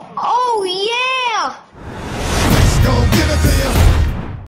Oh, yeah!